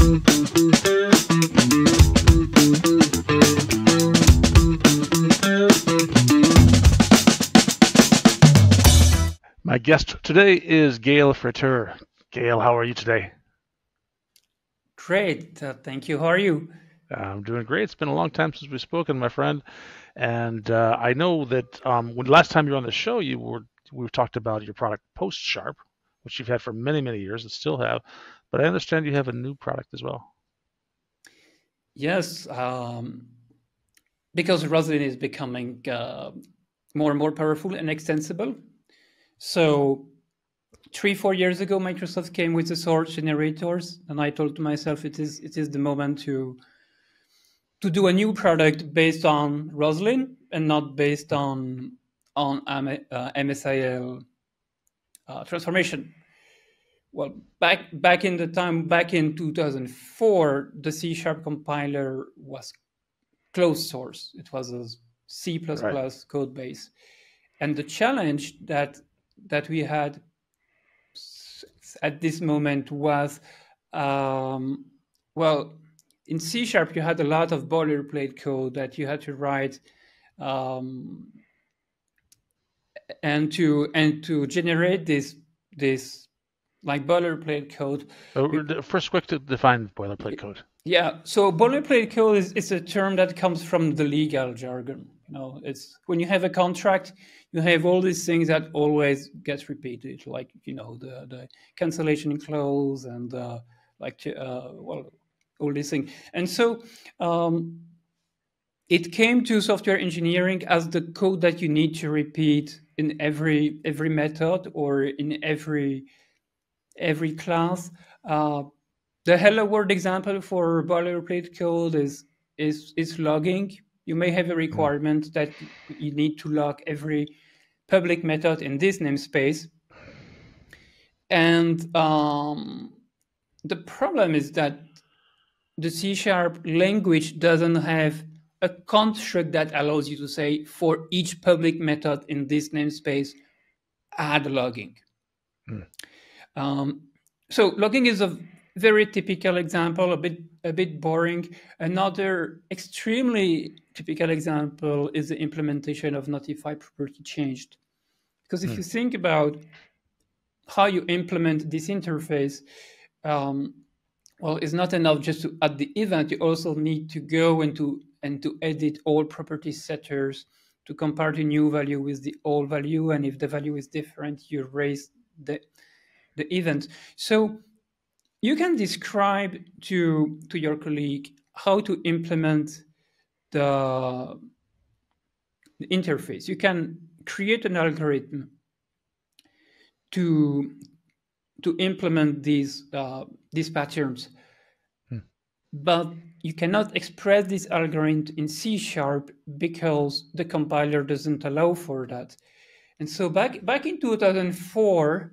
My guest today is Gael Fraiteur. Gael, how are you today? Great, uh, thank you. How are you? I'm doing great. It's been a long time since we've spoken, my friend, and uh, I know that um, when last time you were on the show, you were we've talked about your product PostSharp, which you've had for many many years and still have, but I understand you have a new product as well. Yes, um, because Roslyn is becoming uh, more and more powerful and extensible. So three, four years ago, Microsoft came with the source generators, and I told to myself it is it is the moment to to do a new product based on Roslyn and not based on on uh, MSIL uh, transformation. Well, back back in the time, back in 2004, the C sharp compiler was closed source. It was a C++ right. code base, and the challenge that that we had at this moment was um, well in C sharp you had a lot of boilerplate code that you had to write um, and to and to generate this this like boilerplate code. Uh, first, quick to define boilerplate code. Yeah, so boilerplate code is, is a term that comes from the legal jargon. You know, it's when you have a contract, you have all these things that always gets repeated, like you know the the cancellation clause and uh, like uh, well all these things. And so um, it came to software engineering as the code that you need to repeat in every every method or in every every class. Uh, the hello world example for boilerplate code is is is logging you may have a mm. requirement that you need to log every public method in this namespace. And um, the problem is that the C sharp language doesn't have a construct that allows you to say for each public method in this namespace, add logging. Mm. Um, so logging is a very typical example, a bit a bit boring. Another extremely typical example is the implementation of notify property changed. Because if mm. you think about how you implement this interface, um, well, it's not enough just to add the event. You also need to go and to and to edit all property setters to compare the new value with the old value. And if the value is different, you raise the the event. So you can describe to to your colleague how to implement the, the interface. You can create an algorithm to to implement these uh, these patterns, hmm. but you cannot express this algorithm in C sharp because the compiler doesn't allow for that. And so back back in 2004,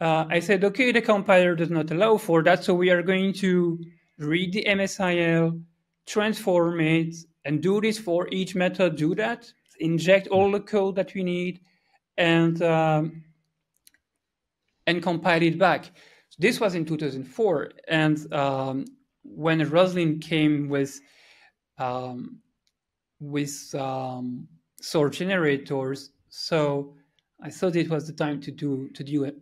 uh, I said, okay, the compiler does not allow for that, so we are going to read the MSIL, transform it, and do this for each method. Do that, inject all the code that we need, and um, and compile it back. So this was in 2004, and um, when Roslyn came with um, with um, source generators, so I thought it was the time to do to do it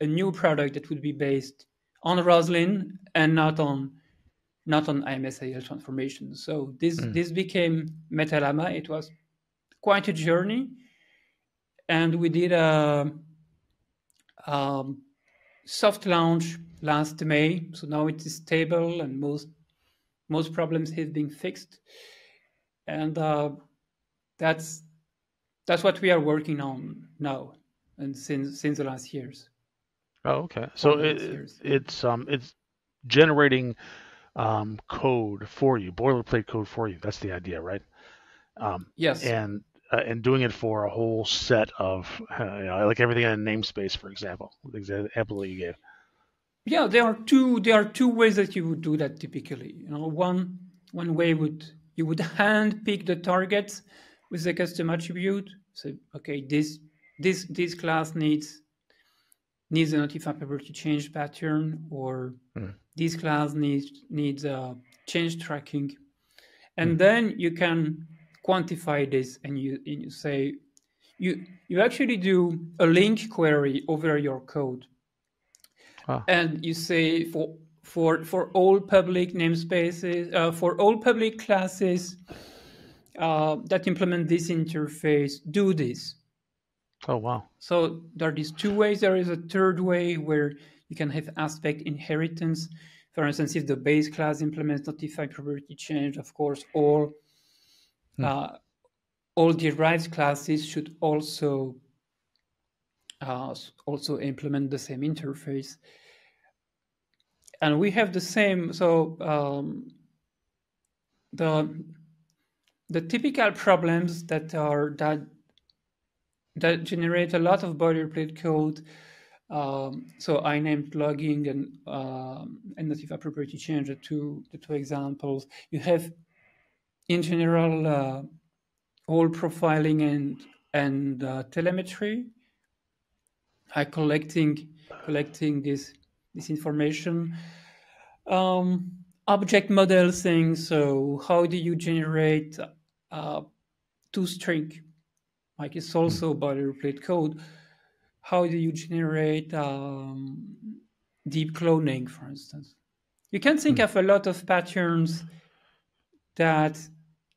a new product that would be based on Roslyn and not on not on IMSIL transformation. So this mm. this became Metalama. It was quite a journey, and we did a, a soft launch last May. So now it is stable, and most most problems have been fixed, and uh, that's that's what we are working on now, and since since the last years. Oh, okay. So it, it's um it's generating um, code for you, boilerplate code for you. That's the idea, right? Um, yes. And uh, and doing it for a whole set of uh, you know, like everything in a namespace, for example, the example that you gave. Yeah, there are two there are two ways that you would do that typically. You know, one one way would you would hand pick the targets with the custom attribute. So okay, this this this class needs needs a notify property change pattern or mm. this class needs needs uh, change tracking, and mm. then you can quantify this, and you and you say you you actually do a LINQ query over your code, ah. and you say for for for all public namespaces uh, for all public classes uh, that implement this interface do this. Oh wow! So there are these two ways. There is a third way where you can have aspect inheritance. For instance, if the base class implements notify property change, of course, all hmm. uh, all derived classes should also uh, also implement the same interface. And we have the same. So um, the the typical problems that are that that generate a lot of boilerplate code. Um, so I named logging and um, and notify property change the two the two examples. You have in general uh, all profiling and and uh, telemetry. I collecting collecting this this information. Um, object model things. So how do you generate uh, toString? Like it's also hmm. boilerplate code. How do you generate um, deep cloning, for instance? You can think mm. of a lot of patterns that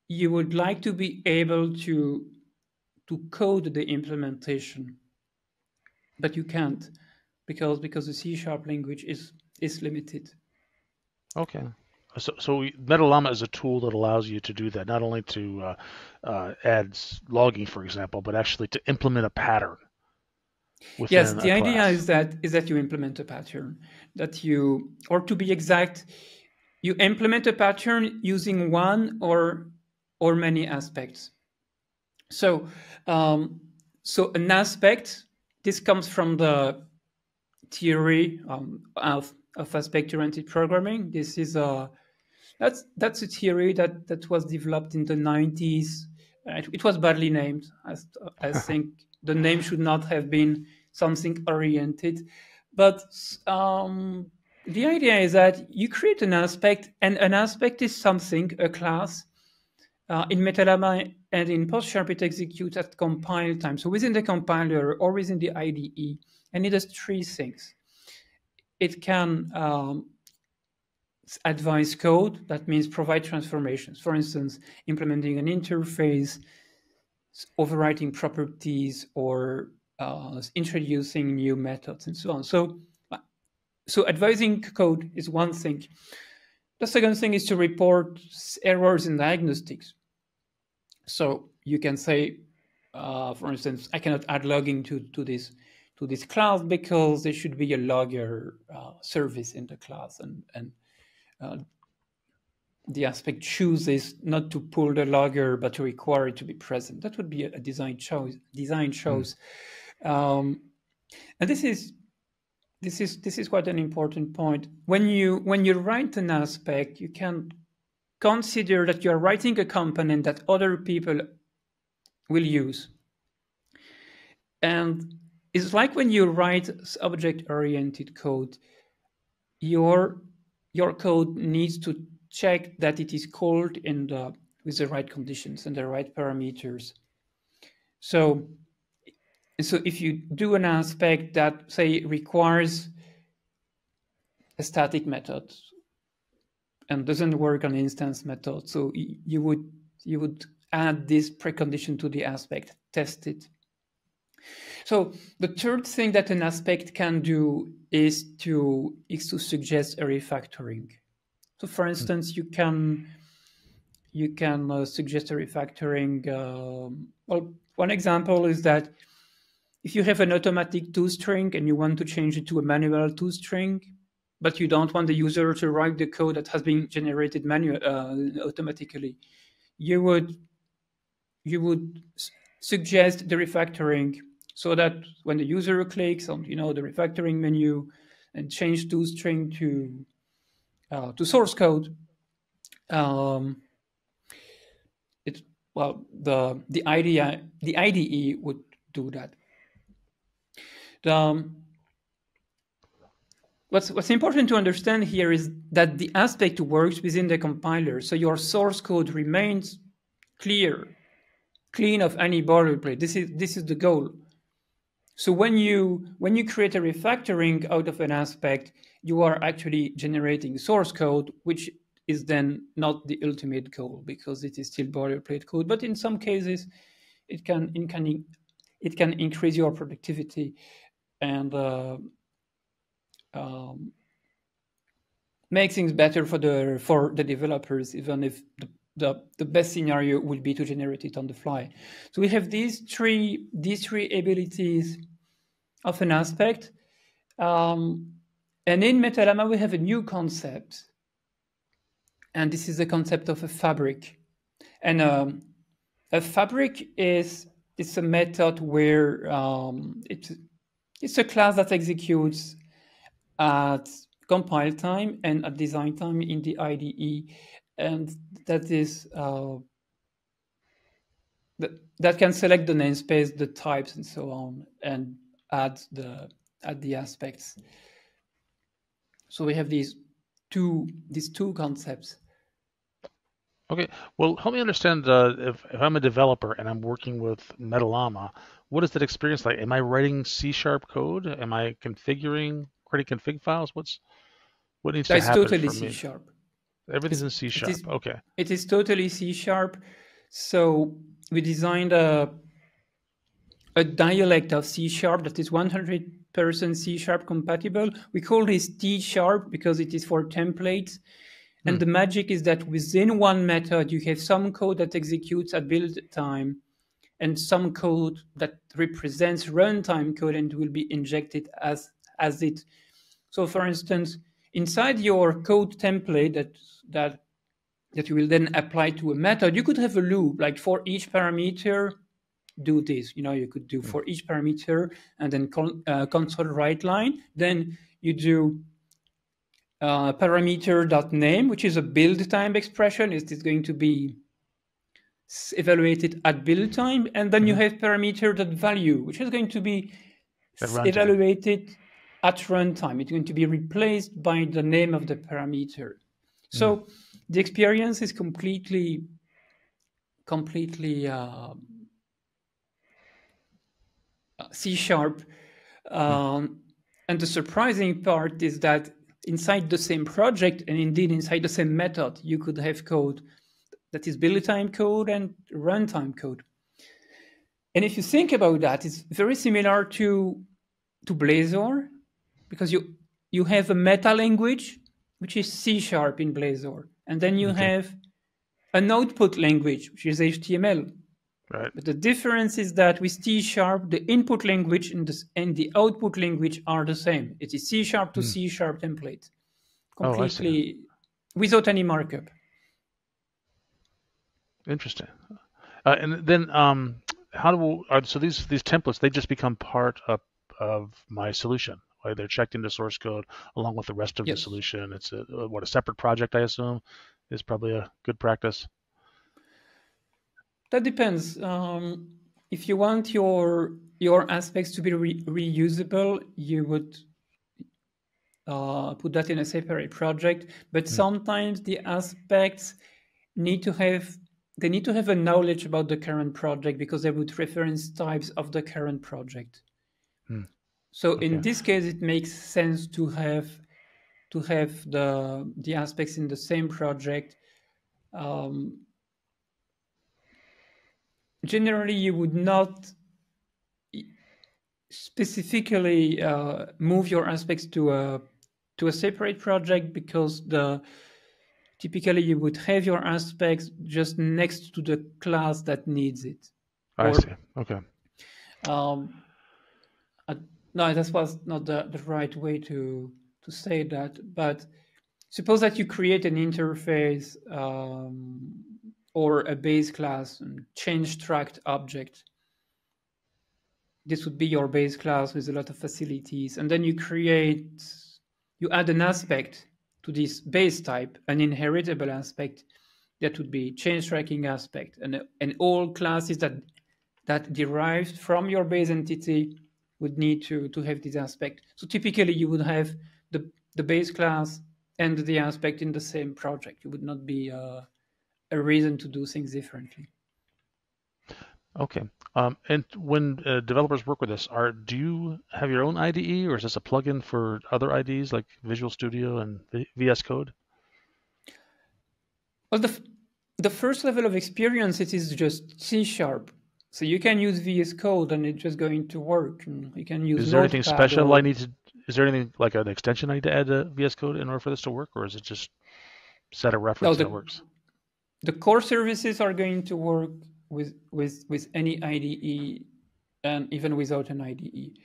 you would like to be able to to code the implementation, but you can't because because the C sharp language is is limited. Okay. So, so Metalama is a tool that allows you to do that, not only to uh, uh, add logging, for example, but actually to implement a pattern. Yes, the idea is that is that you implement a pattern that you, or to be exact, you implement a pattern using one or or many aspects. So, um, so an aspect. This comes from the theory um, of of aspect-oriented programming. This is a that's that's a theory that that was developed in the 90s. It, it was badly named. I, I think the name should not have been something oriented, but um, the idea is that you create an aspect, and an aspect is something, a class. Uh, in Metalama and in PostSharp, it executes at compile time. So within the compiler or within the IDE, and it does three things. It can um, advanced code that means provide transformations. For instance, implementing an interface, overwriting properties, or uh, introducing new methods, and so on. So, so advising code is one thing. The second thing is to report errors in diagnostics. So you can say, uh, for instance, I cannot add logging to, to this to this class because there should be a logger uh, service in the class, and and uh, the aspect chooses not to pull the logger but to require it to be present. That would be a, design choice. Design choice, mm. um, and this is this is this is quite an important point. When you when you write an aspect, you can consider that you are writing a component that other people will use, and it's like when you write object-oriented code, your your code needs to check that it is called in the with the right conditions and the right parameters. So, so if you do an aspect that say requires a static method and doesn't work on instance method, so you would you would add this precondition to the aspect, test it. So the third thing that an aspect can do is to is to suggest a refactoring. So for hmm. instance, you can you can uh, suggest a refactoring. Uh, well, one example is that if you have an automatic toString and you want to change it to a manual toString, but you don't want the user to write the code that has been generated manual uh, automatically, you would you would suggest the refactoring so that when the user clicks on you know the refactoring menu and change toString to uh, to source code, um, it well the the IDE the IDE would do that. The, um, what's what's important to understand here is that the aspect works within the compiler, so your source code remains clear, clean of any boilerplate. This is this is the goal. So when you when you create a refactoring out of an aspect, you are actually generating source code, which is then not the ultimate goal because it is still boilerplate code. But in some cases, it can it can it can increase your productivity and uh, um, make things better for the for the developers, even if the, the, the best scenario would be to generate it on the fly. So we have these three these three abilities of an aspect. Um, and in Metalama, we have a new concept. And this is the concept of a fabric. And um, a fabric is it's a method where um, it's, it's a class that executes at compile time and at design time in the IDE. And that is uh, that, that can select the namespace, the types, and so on, and add the add the aspects. So we have these two these two concepts. Okay, well, help me understand. Uh, if, if I'm a developer and I'm working with Metalama, what is that experience like? Am I writing C sharp code? Am I configuring, creating config files? What's what needs That's to happen totally for C sharp. Everything's in C sharp. is- Okay. It is totally C sharp. So we designed a a dialect of C sharp that is 100% C sharp compatible. We call this T sharp because it is for templates. And the hmm. magic is that within one method, you have some code that executes at build time and some code that represents runtime code and will be injected as, as it. So for instance, inside your code template that, that, that you will then apply to a method, you could have a loop like for each parameter, do this. You know, you could do for each parameter and then con- uh, console write line. Then you do uh, parameter.name, which is a build time expression. Is this going to be evaluated at build time? And then you have parameter.value, which is going to be At s- runtime. evaluated at runtime. It's going to be replaced by the name of the parameter. So the experience is completely, completely uh, C sharp. Um, and the surprising part is that inside the same project and indeed inside the same method, you could have code that is build time code and runtime code. And if you think about that, it's very similar to to Blazor because you you have a meta language which is C sharp in Blazor, and then you have an output language which is HTML. Right. But the difference is that with C sharp, the input language and the, and the output language are the same. It is C sharp to C sharp template. Oh, completely without any markup. Interesting. Uh, and then, um, how do we, are, so these these templates? They just become part of of my solution. Right? They're checked into source code along with the rest of Yes. the solution. It's a what a separate project, I assume, is probably a good practice. That depends. Um, if you want your your aspects to be re- reusable, you would uh, put that in a separate project. But sometimes the aspects need to have they need to have a knowledge about the current project because they would reference types of the current project. Hmm. So Okay. in this case, it makes sense to have to have the the aspects in the same project. Um, generally you would not specifically uh, move your aspects to a to a separate project because the typically you would have your aspects just next to the class that needs it. I Or- see. Okay. Um, no, that was not the, the right way to to say that. But suppose that you create an interface um, or a base class and change tracked object. This would be your base class with a lot of facilities, and then you create, you add an aspect to this base type, an inheritable aspect that would be change tracking aspect, and and all classes that that derived from your base entity would need to, to have this aspect. So typically you would have the, the base class and the aspect in the same project. You would not be uh, a reason to do things differently. Okay. Um, and when uh, developers work with this, are do you have your own IDE, or is this a plugin for other IDEs like Visual Studio and VS Code? Well, the the first level of experience it is just C sharp. So you can use VS Code and it's just going to work. You can use. Is there anything special or... I need to? Is there anything like an extension I need to add to VS Code in order for this to work, or is it just set a reference no, the, that works? The core services are going to work with with with any IDE, and even without an IDE,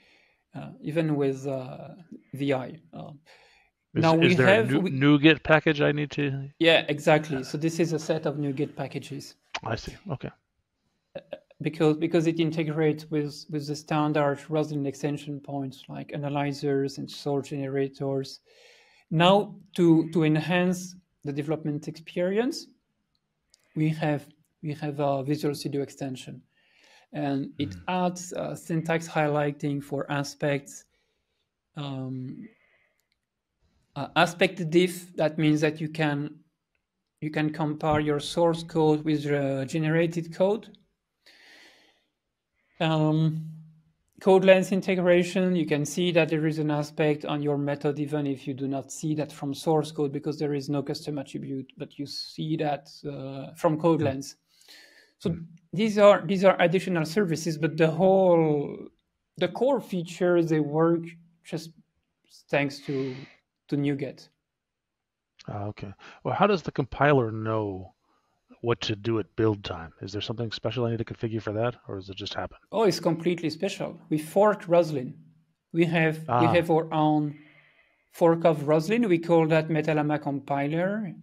uh, even with uh, VI. Uh, is, now we have a new, NuGet package I need to. Yeah, exactly. So this is a set of NuGet packages. I see. Okay. Because because it integrates with with the standard Roslyn extension points like analyzers and source generators. Now to to enhance the development experience, we have we have a Visual Studio extension, and it mm. adds uh, syntax highlighting for aspects. Um, uh, aspect diff that means that you can you can compare your source code with the generated code. Um, CodeLens integration, you can see that there is an aspect on your method even if you do not see that from source code because there is no custom attribute, but you see that uh, from CodeLens. So mm. these are these are additional services, but the whole the core features they work just thanks to to NuGet. Uh, okay. Well, how does the compiler know what to do at build time? Is there something special I need to configure for that, or does it just happen? Oh, it's completely special. We forked Roslyn. We have ah. we have our own fork of Roslyn. We call that Metalama compiler.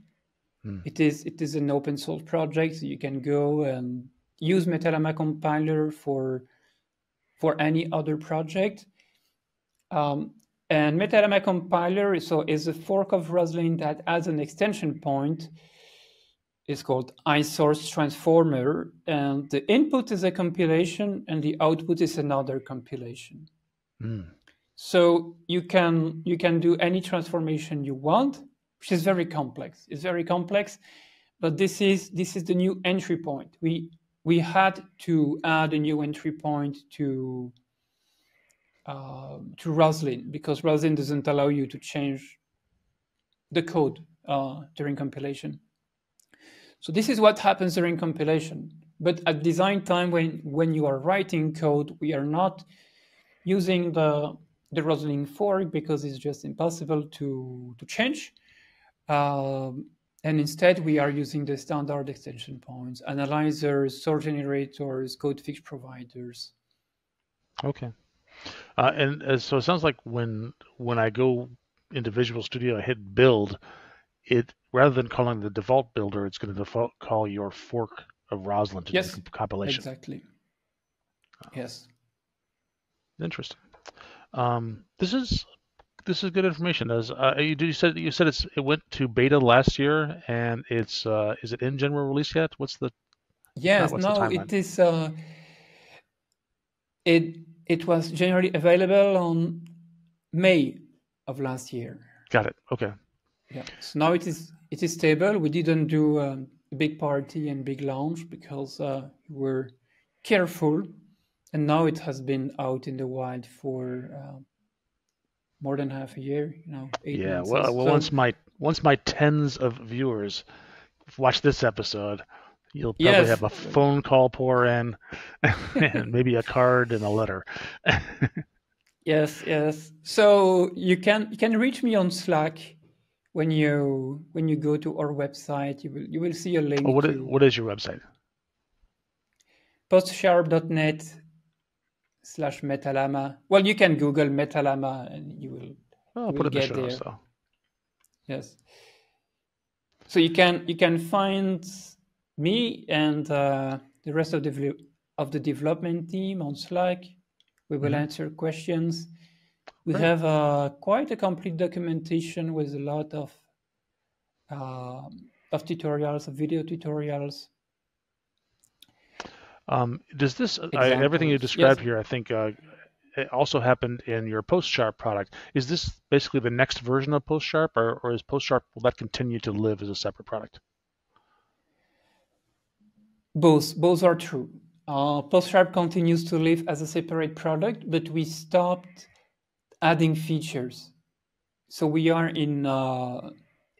Hmm. It is it is an open source project, so you can go and use Metalama compiler for for any other project. Um, and Metalama compiler so is a fork of Roslyn that has an extension point. It's called ISourceTransformer, and the input is a compilation, and the output is another compilation. Mm. So you can you can do any transformation you want, which is very complex. It's very complex, but this is this is the new entry point. We we had to add a new entry point to uh, to Roslyn because Roslyn doesn't allow you to change the code uh, during compilation. So this is what happens during compilation. But at design time, when when you are writing code, we are not using the the Roslyn fork because it's just impossible to to change. Um, and instead, we are using the standard extension points, analyzers, source generators, code fix providers. Okay. Uh, and uh, so it sounds like when when I go into Visual Studio, I hit build, it rather than calling the default builder, it's going to default call your fork of Roslyn to yes, do compilation. Exactly. Uh, yes. Interesting. Um, this is this is good information. As uh, you, you said, you said it's it went to beta last year, and it's uh, is it in general release yet? What's the yes? What's no, the it is. Uh, it it was generally available on May of last year. Got it. Okay. Yeah. So now it is it is stable. We didn't do a big party and big launch because uh, we were careful, and now it has been out in the wild for uh, more than half a year. You know. yeah. Well, well, so, once my once my tens of viewers watch this episode, You'll probably yes. have a phone call pour in, and maybe a card and a letter. yes, yes. So you can you can reach me on Slack when you when you go to our website. You will you will see a link. Oh, what, to... what is your website? postsharp.net slash metalama. Well, you can Google metalama and you will. Oh, I'll put it in the show there. So. Yes. So you can you can find me and uh, the rest of the of the development team on Slack. We will mm-hmm. answer questions. We have uh, quite a complete documentation with a lot of uh, of tutorials, of video tutorials. Um, does this I, everything you described yes. here? I think uh, also happened in your PostSharp product. Is this basically the next version of PostSharp, or, or is PostSharp will that continue to live as a separate product? Both, both are true. Uh, PostSharp continues to live as a separate product, but we stopped adding features. So we are in uh,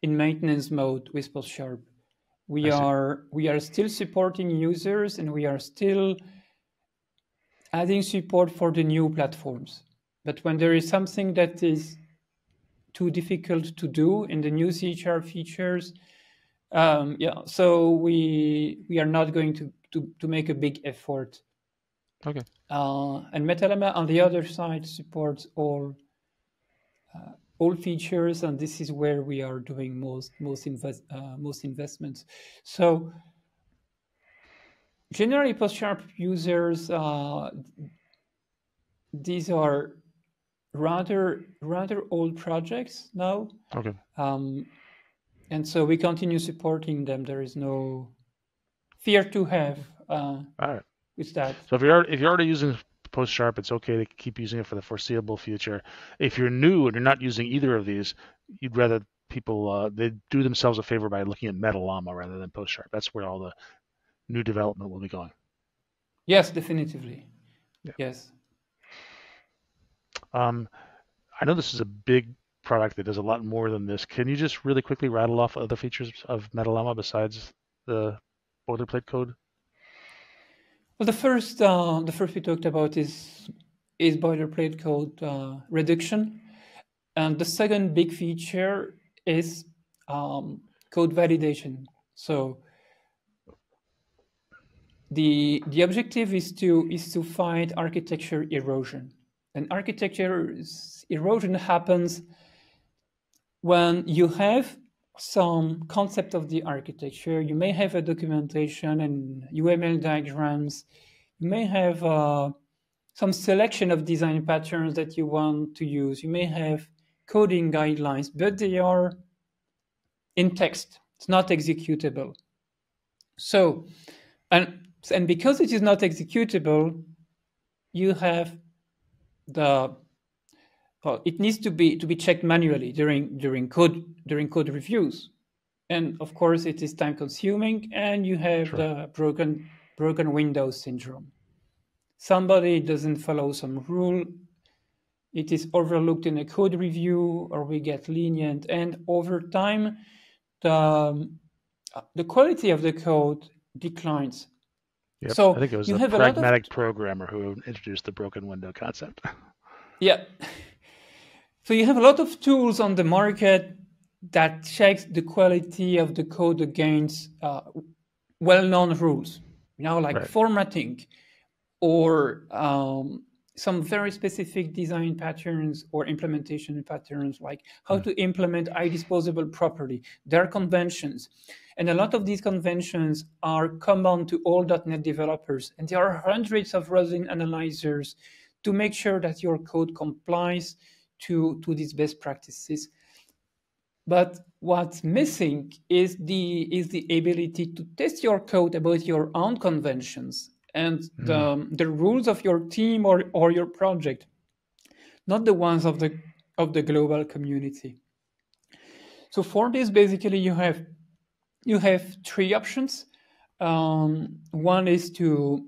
in maintenance mode with PostSharp. We are we are still supporting users, and we are still adding support for the new platforms. But when there is something that is too difficult to do in the new C features, um, yeah, so we we are not going to to, to make a big effort. Okay. Uh, and Metalama on the other side supports all uh, all features, and this is where we are doing most most invest uh, most investments. So generally, PostSharp users uh, these are rather rather old projects now. Okay. Um, and so we continue supporting them. There is no fear to have uh, All right. That. So if you're if you're already using PostSharp, it's okay to keep using it for the foreseeable future. If you're new and you're not using either of these, you'd rather people uh, they do themselves a favor by looking at Metalama rather than PostSharp. That's where all the new development will be going. Yes, definitively. Yeah. Yes. Um, I know this is a big product that does a lot more than this. Can you just really quickly rattle off other features of Metalama besides the boilerplate code? Well, the first uh, the first we talked about is is boilerplate code uh, reduction, and the second big feature is um, code validation. So the the objective is to is to find architecture erosion, and architecture erosion happens when you have some concept of the architecture. You may have a documentation and UML diagrams. You may have uh, some selection of design patterns that you want to use. You may have coding guidelines, but they are in text. It's not executable. So, and, and because it is not executable, you have the well, it needs to be to be checked manually during during code during code reviews, and of course it is time consuming, and you have sure. the broken broken Windows syndrome. Somebody doesn't follow some rule, it is overlooked in a code review, or we get lenient, and over time, the the quality of the code declines. Yep. So I think it was a pragmatic of... programmer who introduced the broken window concept. Yeah. So you have a lot of tools on the market that checks the quality of the code against uh, well-known rules, you know, like right. formatting or um, some very specific design patterns or implementation patterns, like how mm. to implement IDisposable properly. There are conventions. And a lot of these conventions are common to all .NET developers. And there are hundreds of Roslyn analyzers to make sure that your code complies to, to these best practices. But what's missing is the is the ability to test your code about your own conventions and mm. the, the rules of your team or, or your project, not the ones of the of the global community. So for this, basically, you have you have three options. Um, one is to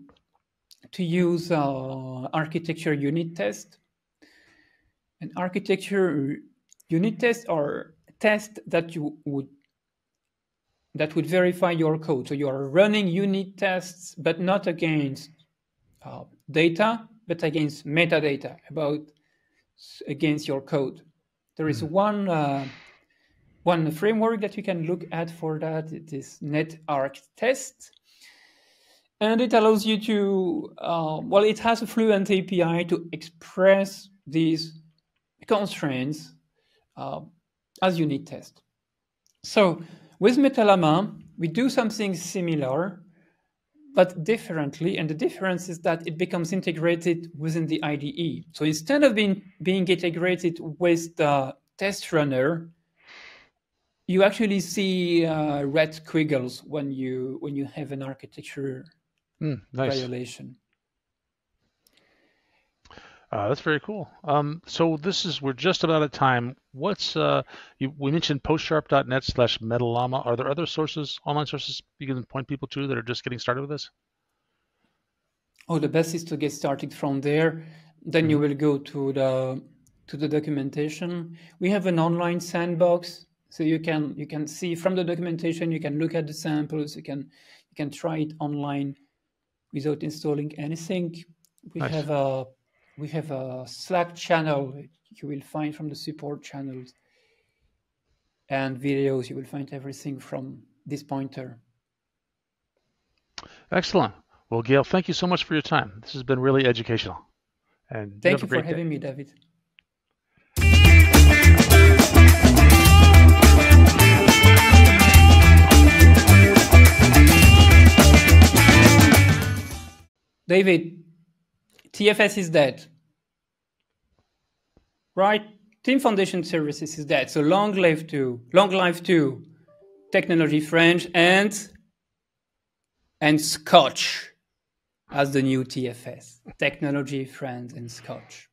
to use uh, architecture unit test an architecture unit test or test that you would that would verify your code. So you are running unit tests, but not against uh, data, but against metadata about against your code. There is mm. one uh, one framework that you can look at for that. It is NetArchTest, and it allows you to uh, well, it has a Fluent API to express these constraints uh, as unit test. So with Metalama, we do something similar, but differently. And the difference is that it becomes integrated within the IDE. So instead of being, being integrated with the test runner, you actually see uh, red squiggles when you when you have an architecture mm, nice. violation. Uh, that's very cool. Um, so this is we're just about at time. What's uh, you, we mentioned postsharp.net slash metalama. Are there other sources, online sources you can point people to that are just getting started with this? Oh, the best is to get started from there. Then mm-hmm. you will go to the to the documentation. We have an online sandbox, so you can you can see from the documentation. You can look at the samples. You can you can try it online without installing anything. We nice. have a we have a Slack channel you will find from the support channels and videos. You will find everything from this pointer. Excellent. Well, Gael, thank you so much for your time. This has been really educational. And thank you, you for having day. me, David. David, TFS is dead. Right? Team Foundation Services is dead. So long live to long life to technology Friends and and Scotch as the new TFS. Technology, friends, and Scotch.